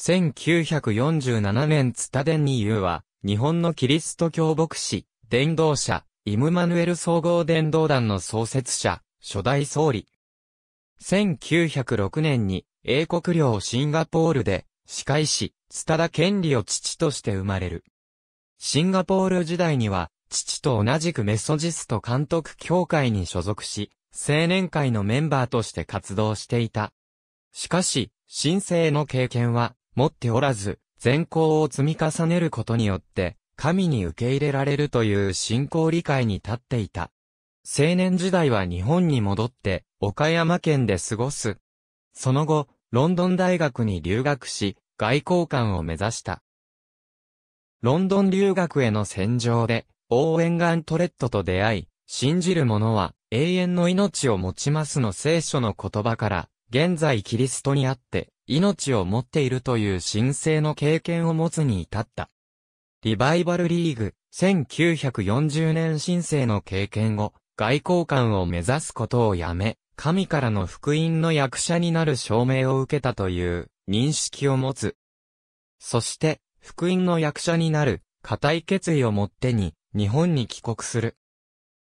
1947年ツタデンニーユーは、日本のキリスト教牧師、伝道者、イムマヌエル総合伝道団の創設者、初代総理。1906年に、英国領シンガポールで、司会師、ツタダ権利を父として生まれる。シンガポール時代には、父と同じくメソジスト監督協会に所属し、青年会のメンバーとして活動していた。しかし、神聖の経験は持っておらず、善行を積み重ねることによって、神に受け入れられるという信仰理解に立っていた。青年時代は日本に戻って、岡山県で過ごす。その後、ロンドン大学に留学し、外交官を目指した。ロンドン留学への戦場で、オーエンガントレッドと出会い、信じる者は永遠の命を持ちますの聖書の言葉から、現在キリストにあって命を持っているという神聖の経験を持つに至った。リバイバルリーグ、1940年申請の経験後、外交官を目指すことをやめ、神からの福音の役者になる証明を受けたという認識を持つ。そして、福音の役者になる、固い決意を持ってに、日本に帰国する。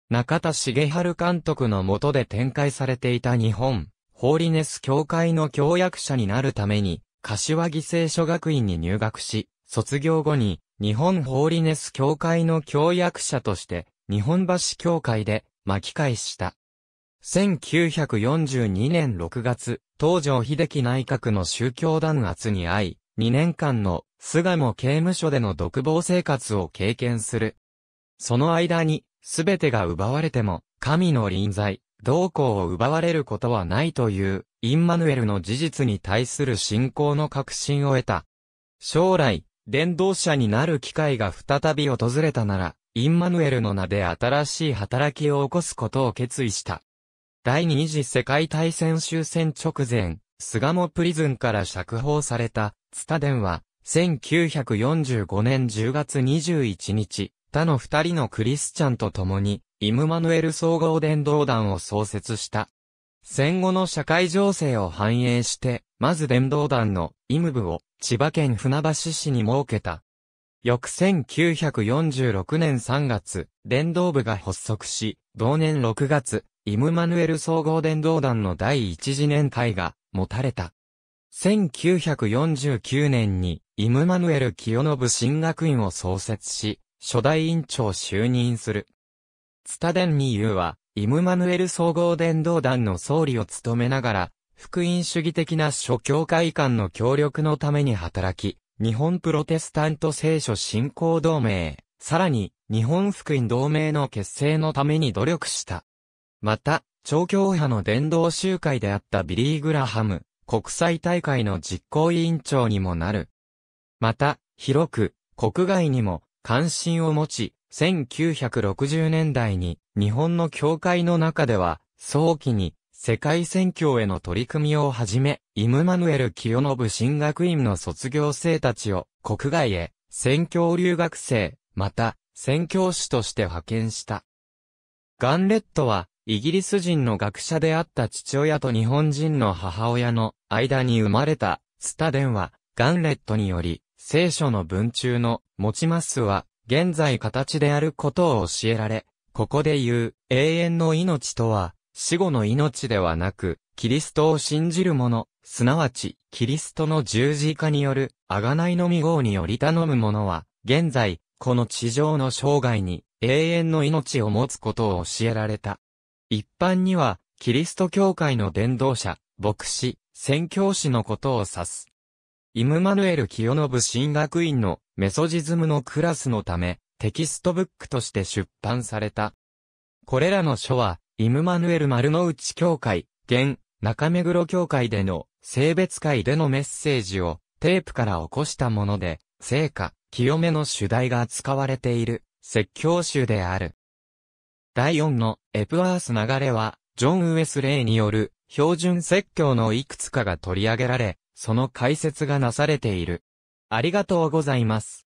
中田茂春監督の下で展開されていた日本、ホーリネス協会の協約者になるために、柏木聖書学院に入学し、卒業後に、日本ホーリネス協会の協約者として、日本橋協会で巻き返した。1942年6月、東条秀樹内閣の宗教弾圧に遭い、2年間の巣鴨刑務所での独房生活を経験する。その間に、すべてが奪われても、神の臨在、同行を奪われることはないという、インマヌエルの事実に対する信仰の確信を得た。将来、伝道者になる機会が再び訪れたなら、インマヌエルの名で新しい働きを起こすことを決意した。第二次世界大戦終戦直前、巣鴨プリズンから釈放された、ツタデンは、1945年10月21日、他の二人のクリスチャンと共に、イムマヌエル総合伝道団を創設した。戦後の社会情勢を反映して、まず伝道団のイム部を千葉県船橋市に設けた。翌1946年3月、伝道部が発足し、同年6月、イムマヌエル総合伝道団の第一次年会が持たれた。1949年に、イムマヌエル清信新学院を創設し、初代院長就任する。ツタデンニーユーは、イムマヌエル総合伝道団の総理を務めながら、福音主義的な諸教会間の協力のた。めに働き、日本プロテスタント聖書信仰同盟、さらに、日本福音同盟の結成のた。めに努力した。また、超教派の伝道集会であった。ビリー・グラハム、国際大会の実行委員長にもなる。また、広く、国外にも関心を持ち、1960年代に日本の教会の中では早期に世界宣教への取り組みを始め、イムマヌエル清信進学院の卒業生たちを国外へ宣教留学生、また宣教師として派遣した。ガンレットはイギリス人の学者であった父親と日本人の母親の間に生まれたスタデンはガンレットにより聖書の文中の持ちますは現在形であることを教えられ、ここで言う永遠の命とは、死後の命ではなく、キリストを信じる者、すなわち、キリストの十字架による、贖いの御号により頼む者は、現在、この地上の生涯に、永遠の命を持つことを教えられた。一般には、キリスト教会の伝道者、牧師、宣教師のことを指す。イムマヌエル聖宣神学院のメソジズムのクラスのため、テキストブックとして出版された。これらの書は、イムマヌエル丸の内教会、現、中目黒教会での聖別会でのメッセージをテープから起こしたもので、聖化、清めの主題が使われている説教集である。第4のエプワース流れは、ジョン・ウエスレイによる標準説教のいくつかが取り上げられ、その解説がなされている。ありがとうございます。